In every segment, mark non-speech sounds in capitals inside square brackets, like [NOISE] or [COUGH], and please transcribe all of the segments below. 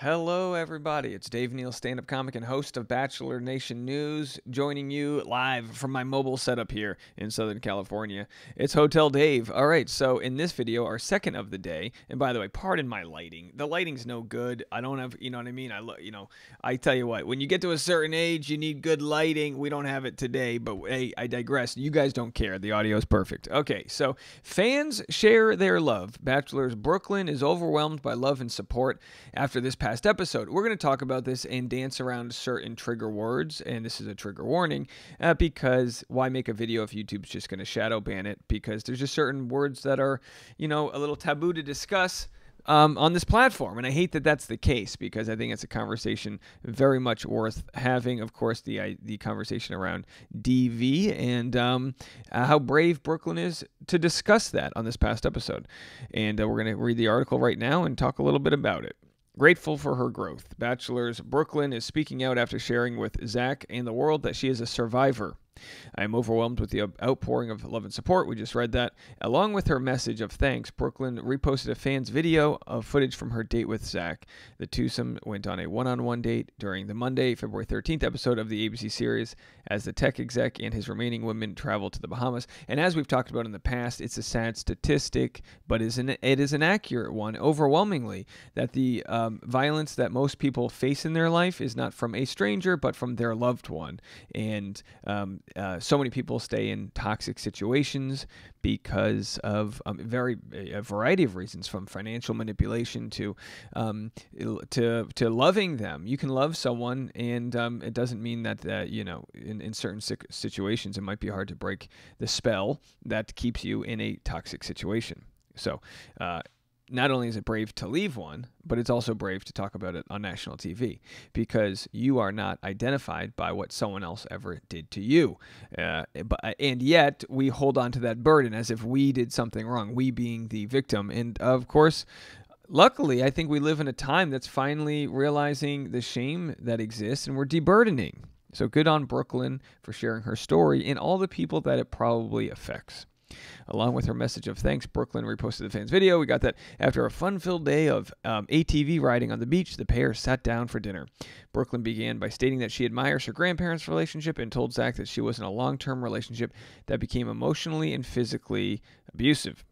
Hello, everybody. It's Dave Neal, stand up comic and host of Bachelor Nation News, joining you live from my mobile setup here in Southern California. It's Hotel Dave. All right, so in this video, our second of the day, and by the way, pardon my lighting. The lighting's no good. I don't have, you know what I mean? I look, you know, I tell you what, when you get to a certain age, you need good lighting. We don't have it today, but hey, I digress. You guys don't care. The audio is perfect. Okay, so fans share their love. Bachelor's Brooklyn is overwhelmed by love and support after this past episode. We're going to talk about this and dance around certain trigger words, and this is a trigger warning uh, because why make a video if YouTube's just going to shadow ban it? Because there's just certain words that are, you know, a little taboo to discuss. Um, on this platform. And I hate that that's the case because I think it's a conversation very much worth having. Of course, the the conversation around DV and um, uh, how brave Brooklyn is to discuss that on this past episode. And uh, we're going to read the article right now and talk a little bit about it. Grateful for her growth, Bachelor's Brooklyn is speaking out after sharing with Zach and the world that she is a survivor I am overwhelmed with the outpouring of love and support. We just read that. Along with her message of thanks, Brooklyn reposted a fan's video of footage from her date with Zach. The twosome went on a one on one date during the Monday, February 13th episode of the ABC series as the tech exec and his remaining women traveled to the Bahamas. And as we've talked about in the past, it's a sad statistic, but is an, it is an accurate one, overwhelmingly, that the um, violence that most people face in their life is not from a stranger, but from their loved one. And um, uh, so many people stay in toxic situations because of um, very a variety of reasons, from financial manipulation to um, to to loving them. You can love someone, and um, it doesn't mean that uh, you know in, in certain situations it might be hard to break the spell that keeps you in a toxic situation. So, uh, not only is it brave to leave one, but it's also brave to talk about it on national TV because you are not identified by what someone else ever did to you. Uh, but, and yet we hold on to that burden as if we did something wrong, we being the victim. And of course, luckily, I think we live in a time that's finally realizing the shame that exists and we're deburdening. So good on Brooklyn for sharing her story and all the people that it probably affects. Along with her message of thanks, Brooklyn reposted the fans' video. We got that after a fun filled day of um, ATV riding on the beach, the pair sat down for dinner. Brooklyn began by stating that she admires her grandparents' relationship and told Zach that she was in a long term relationship that became emotionally and physically abusive.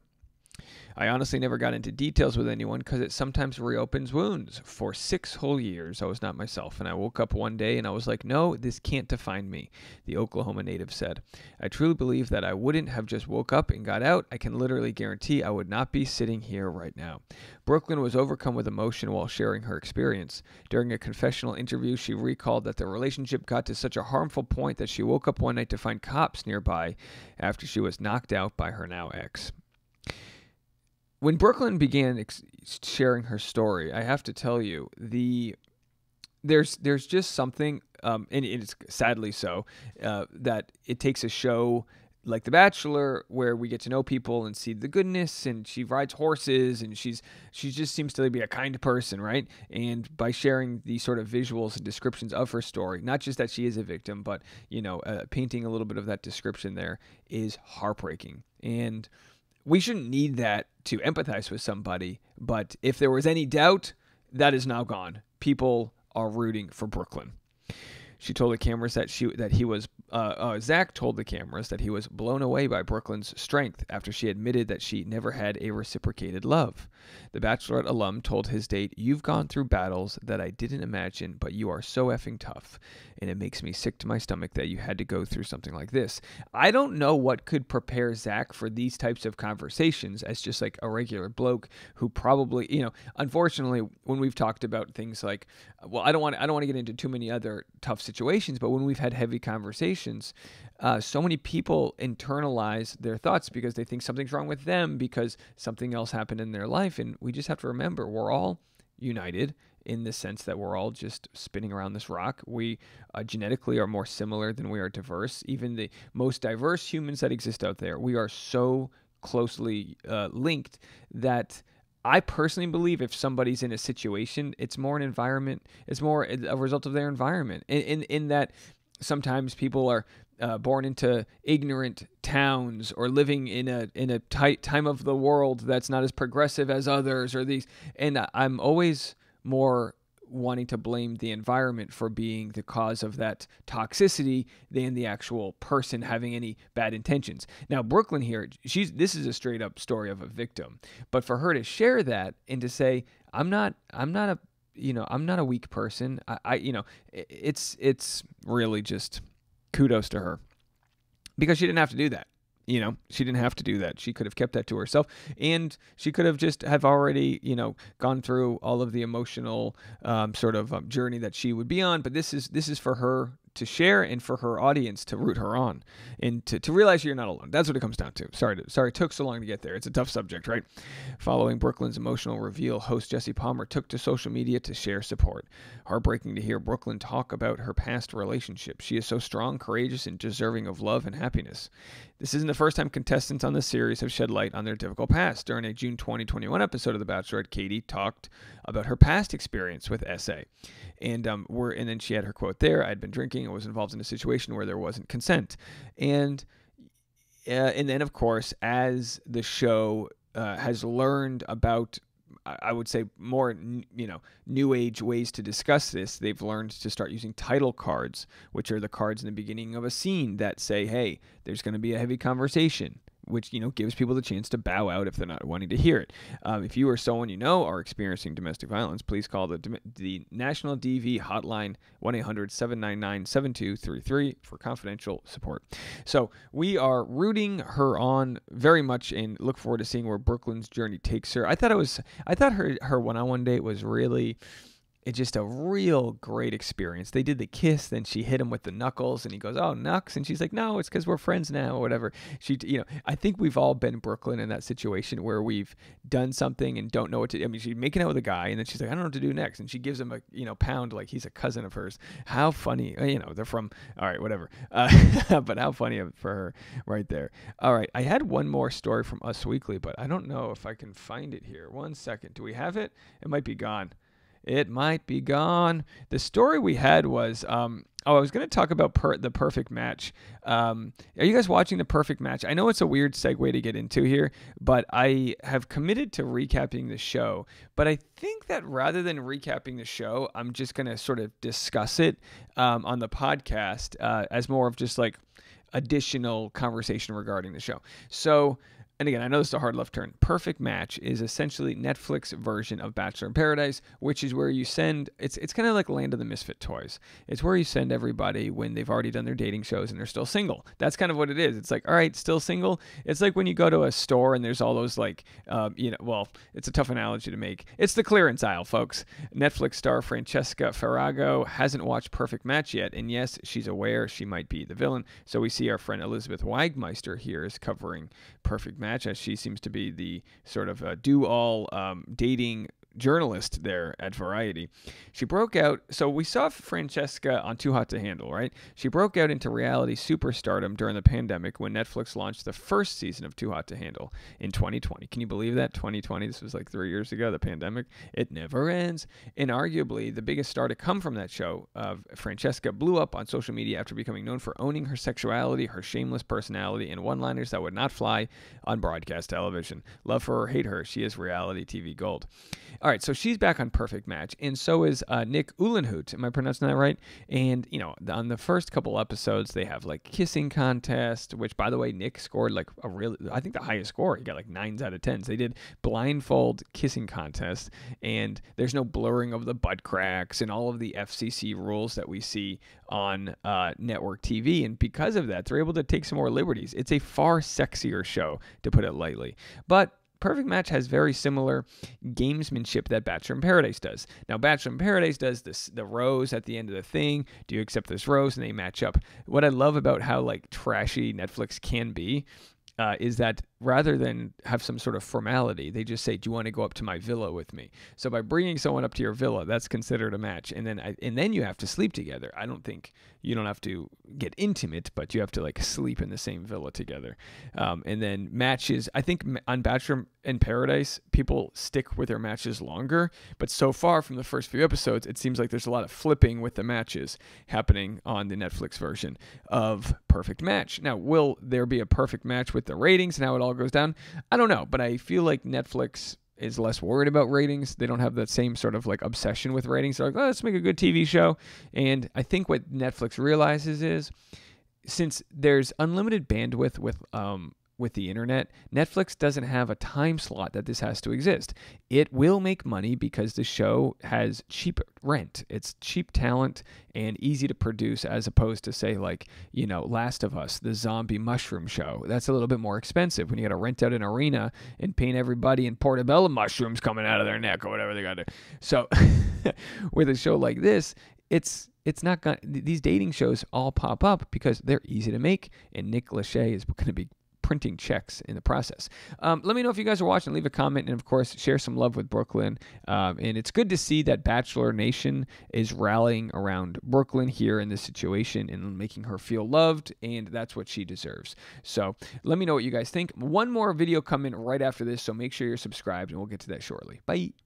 I honestly never got into details with anyone because it sometimes reopens wounds. For six whole years, I was not myself, and I woke up one day and I was like, no, this can't define me, the Oklahoma native said. I truly believe that I wouldn't have just woke up and got out. I can literally guarantee I would not be sitting here right now. Brooklyn was overcome with emotion while sharing her experience. During a confessional interview, she recalled that the relationship got to such a harmful point that she woke up one night to find cops nearby after she was knocked out by her now ex when Brooklyn began ex- sharing her story, I have to tell you the there's there's just something, um, and it's sadly so uh, that it takes a show like The Bachelor where we get to know people and see the goodness, and she rides horses, and she's she just seems to be a kind person, right? And by sharing these sort of visuals and descriptions of her story, not just that she is a victim, but you know, uh, painting a little bit of that description there is heartbreaking and we shouldn't need that to empathize with somebody. But if there was any doubt, that is now gone. People are rooting for Brooklyn. She told the cameras that she that he was uh, uh, Zach told the cameras that he was blown away by Brooklyn's strength after she admitted that she never had a reciprocated love. The Bachelorette alum told his date, "You've gone through battles that I didn't imagine, but you are so effing tough, and it makes me sick to my stomach that you had to go through something like this." I don't know what could prepare Zach for these types of conversations as just like a regular bloke who probably, you know, unfortunately, when we've talked about things like, well, I don't want I don't want to get into too many other tough situations situations, but when we've had heavy conversations, uh, so many people internalize their thoughts because they think something's wrong with them because something else happened in their life. And we just have to remember we're all united in the sense that we're all just spinning around this rock. We uh, genetically are more similar than we are diverse. Even the most diverse humans that exist out there, we are so closely uh, linked that I personally believe if somebody's in a situation, it's more an environment, it's more a result of their environment. In in, in that sometimes people are uh, born into ignorant towns or living in a in a tight time of the world that's not as progressive as others or these and I'm always more wanting to blame the environment for being the cause of that toxicity than the actual person having any bad intentions. Now, Brooklyn here, she's this is a straight up story of a victim, but for her to share that and to say, "I'm not, I'm not a, you know, I'm not a weak person," I, I you know, it's it's really just kudos to her because she didn't have to do that you know? She didn't have to do that. She could have kept that to herself and she could have just have already you know gone through all of the emotional um, sort of um, journey that she would be on. But this is this is for her to share and for her audience to root her on and to, to realize you're not alone. That's what it comes down to. Sorry, to, sorry, it took so long to get there. It's a tough subject, right? Following Brooklyn's emotional reveal, host Jesse Palmer took to social media to share support. Heartbreaking to hear Brooklyn talk about her past relationship. She is so strong, courageous, and deserving of love and happiness. This isn't the first time contestants on the series have shed light on their difficult past. During a June 2021 episode of The Bachelorette, Katie talked about her past experience with SA. And um, we're, and then she had her quote there I'd been drinking and was involved in a situation where there wasn't consent. And, uh, and then, of course, as the show uh, has learned about I would say more, you know, new age ways to discuss this. They've learned to start using title cards, which are the cards in the beginning of a scene that say, "Hey, there's going to be a heavy conversation which you know gives people the chance to bow out if they're not wanting to hear it. Um, if you or someone you know are experiencing domestic violence, please call the the National DV hotline 1-800-799-7233 for confidential support. So we are rooting her on very much and look forward to seeing where Brooklyn's journey takes her. I thought it was I thought her her one-on-one date was really it's just a real great experience. They did the kiss, then she hit him with the knuckles, and he goes, "Oh, knucks," and she's like, "No, it's because we're friends now, or whatever." She, you know, I think we've all been Brooklyn in that situation where we've done something and don't know what to. I mean, she's making out with a guy, and then she's like, "I don't know what to do next," and she gives him a, you know, pound like he's a cousin of hers. How funny, uh, you know, they're from. All right, whatever. Uh, [LAUGHS] but how funny for her, right there. All right, I had one more story from Us Weekly, but I don't know if I can find it here. One second. Do we have it? It might be gone it might be gone. The story we had was um, oh, I was going to talk about per- the perfect match. Um, are you guys watching the perfect match? I know it's a weird segue to get into here, but I have committed to recapping the show. But I think that rather than recapping the show, I'm just going to sort of discuss it um, on the podcast uh, as more of just like additional conversation regarding the show. So and again, I know this is a hard left turn. Perfect Match is essentially Netflix version of Bachelor in Paradise, which is where you send it's it's kind of like Land of the Misfit Toys. It's where you send everybody when they've already done their dating shows and they're still single. That's kind of what it is. It's like, all right, still single. It's like when you go to a store and there's all those like, um, you know, well, it's a tough analogy to make. It's the clearance aisle, folks. Netflix star Francesca Farago hasn't watched Perfect Match yet, and yes, she's aware she might be the villain. So we see our friend Elizabeth Wagmeister here is covering Perfect Match, as she seems to be the sort of uh, do all um, dating journalist there at Variety. She broke out. So we saw Francesca on Too Hot to Handle, right? She broke out into reality superstardom during the pandemic when Netflix launched the first season of Too Hot to Handle in 2020. Can you believe that? 2020. This was like three years ago. The pandemic. It never ends. And arguably the biggest star to come from that show, uh, Francesca, blew up on social media after becoming known for owning her sexuality, her shameless personality, and one-liners that would not fly on broadcast television. Love her or hate her, she is reality TV gold. All right, so she's back on Perfect Match, and so is uh, Nick Uhlenhuth. Am I pronouncing that right? And you know, on the first couple episodes, they have like kissing contest, which by the way, Nick scored like a really, I think the highest score. He got like nines out of tens. They did blindfold kissing contest, and there's no blurring of the butt cracks and all of the FCC rules that we see on uh, network TV. And because of that, they're able to take some more liberties. It's a far sexier show, to put it lightly, but Perfect Match has very similar gamesmanship that Bachelor in Paradise does. Now, Bachelor in Paradise does this the rose at the end of the thing. Do you accept this rose? And they match up. What I love about how like trashy Netflix can be uh, is that rather than have some sort of formality, they just say, "Do you want to go up to my villa with me?" So by bringing someone up to your villa, that's considered a match, and then I, and then you have to sleep together. I don't think you don't have to get intimate, but you have to like sleep in the same villa together. Um, and then matches, I think on Bachelor in Paradise, people stick with their matches longer, but so far from the first few episodes, it seems like there's a lot of flipping with the matches happening on the Netflix version of Perfect Match. Now, will there be a perfect match with the ratings and how it all goes down? I don't know, but I feel like Netflix is less worried about ratings. They don't have that same sort of like obsession with ratings. They're like, oh, let's make a good TV show. And I think what Netflix realizes is since there's unlimited bandwidth with um, with the internet, Netflix doesn't have a time slot that this has to exist. It will make money because the show has cheap rent. It's cheap talent and easy to produce as opposed to say like, you know, Last of Us, the zombie mushroom show. That's a little bit more expensive when you got to rent out an arena and paint everybody in portobello mushrooms coming out of their neck or whatever they got to. So [LAUGHS] with a show like this, it's it's not going these dating shows all pop up because they're easy to make and Nick Lachey is going to be printing checks in the process. Um, let me know if you guys are watching. Leave a comment and, of course, share some love with Brooklyn. Um, and it's good to see that Bachelor Nation is rallying around Brooklyn here in this situation and making her feel loved. And that's what she deserves. So let me know what you guys think. One more video coming right after this. So make sure you're subscribed, and we'll get to that shortly. Bye.